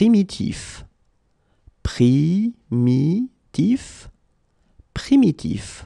primitif, primitif, primitif.